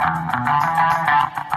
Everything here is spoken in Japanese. なるほど。